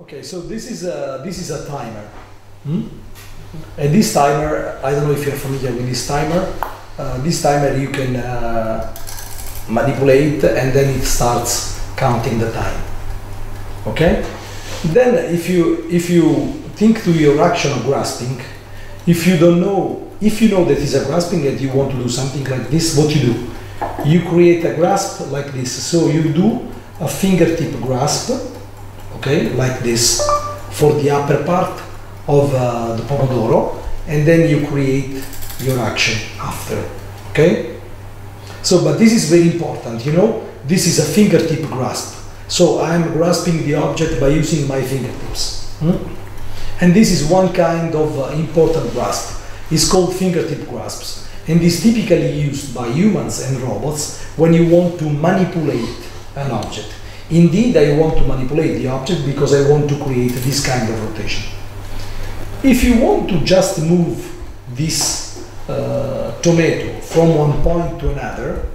Okay, so this is a this is a timer. Hmm? And this timer, I don't know if you're familiar with this timer. Uh, this timer you can uh, manipulate and then it starts counting the time. Okay? Then if you if you think to your action of grasping, if you don't know if you know that it's a grasping and you want to do something like this, what you do? You create a grasp like this. So you do a fingertip grasp, okay, like this, for the upper part of uh, the pomodoro, and then you create your action after, okay? So, but this is very important, you know, this is a fingertip grasp. So I'm grasping the object by using my fingertips. hmm? And this is one kind of uh, important grasp. It's called fingertip grasps. And is typically used by humans and robots when you want to manipulate an object. Indeed, I want to manipulate the object because I want to create this kind of rotation. If you want to just move this uh, tomato from one point to another,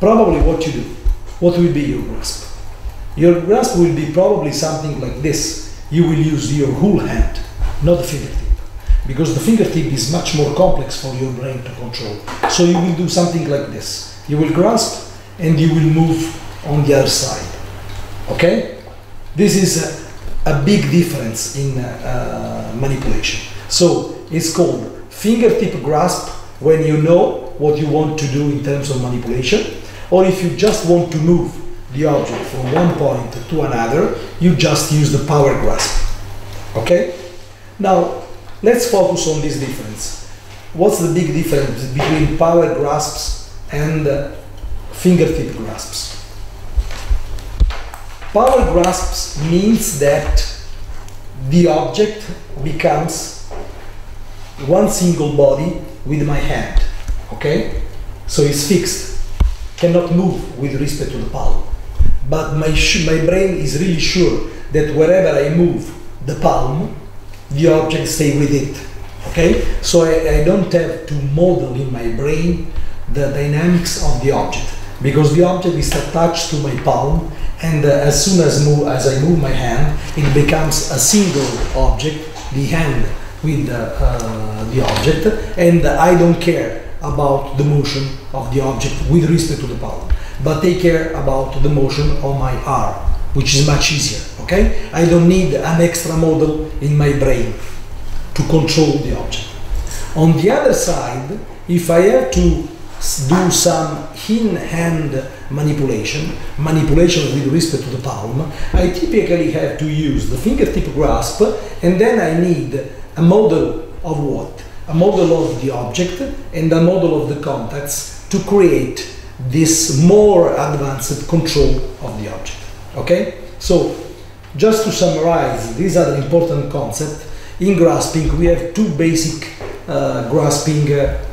probably what you do, what will be your grasp? Your grasp will be probably something like this. You will use your whole hand, not the fingertip, because the fingertip is much more complex for your brain to control. So you will do something like this. You will grasp and you will move on the other side. Okay? This is a, a big difference in uh, manipulation. So it's called fingertip grasp when you know what you want to do in terms of manipulation, or if you just want to move the object from one point to another, you just use the power grasp. Okay? Now, let's focus on this difference. What's the big difference between power grasps and uh, fingertip grasps? Power grasps means that the object becomes one single body with my hand. Okay? So it's fixed, cannot move with respect to the palm. But my, my brain is really sure that wherever I move the palm, the object stay with it. Okay? So I, I don't have to model in my brain the dynamics of the object because the object is attached to my palm and uh, as soon as, move, as I move my hand, it becomes a single object, the hand with uh, the object, and I don't care about the motion of the object with respect to the palm, but they care about the motion of my arm, which is much easier. Okay, I don't need an extra model in my brain to control the object. On the other side, if I have to do some in-hand manipulation, manipulation with respect to the palm, I typically have to use the fingertip grasp and then I need a model of what? A model of the object and a model of the contacts to create this more advanced control of the object. Okay? So, just to summarize, these are the important concepts. In grasping, we have two basic uh, grasping uh,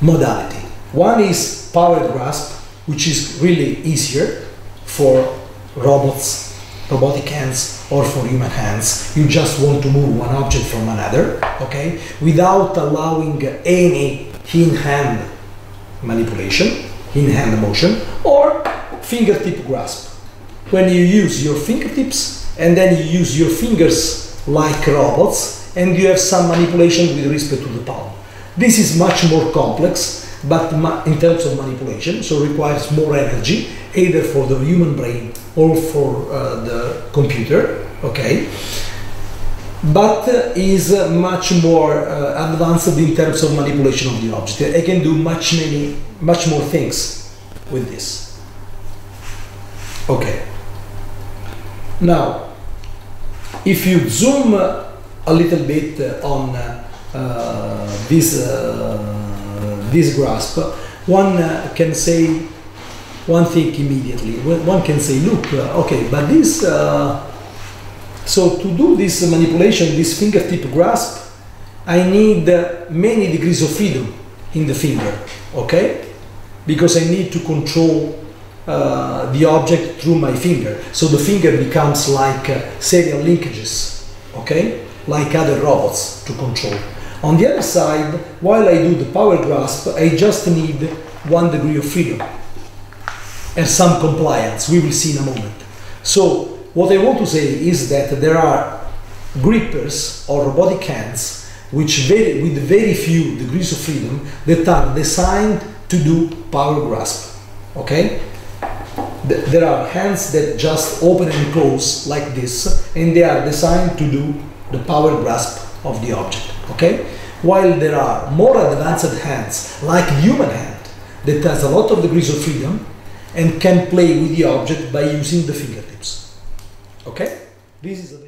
modality. One is power grasp, which is really easier for robots, robotic hands, or for human hands. You just want to move one object from another, okay, without allowing any in-hand manipulation, in-hand motion, or fingertip grasp. When you use your fingertips and then you use your fingers like robots, and you have some manipulation with respect to the palm. This is much more complex, but in terms of manipulation, so requires more energy, either for the human brain or for uh, the computer. Okay, but uh, is uh, much more uh, advanced in terms of manipulation of the object. I can do much many, much more things with this. Okay. Now, if you zoom uh, a little bit uh, on this this grasp, one uh, can say one thing immediately. One can say, look, uh, okay, but this. Uh, so to do this manipulation, this fingertip grasp, I need uh, many degrees of freedom in the finger. Okay, because I need to control uh, the object through my finger. So the finger becomes like uh, serial linkages, okay, like other robots to control. On the other side, while I do the power grasp, I just need one degree of freedom and some compliance. We will see in a moment. So what I want to say is that there are grippers or robotic hands which very, with very few degrees of freedom that are designed to do power grasp. Okay? There are hands that just open and close like this, and they are designed to do the power grasp of the object. Okay? While there are more advanced hands, like human hand, that has a lot of degrees of freedom and can play with the object by using the fingertips. Okay? This is